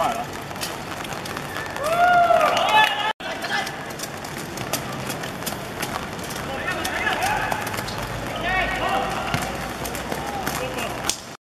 far.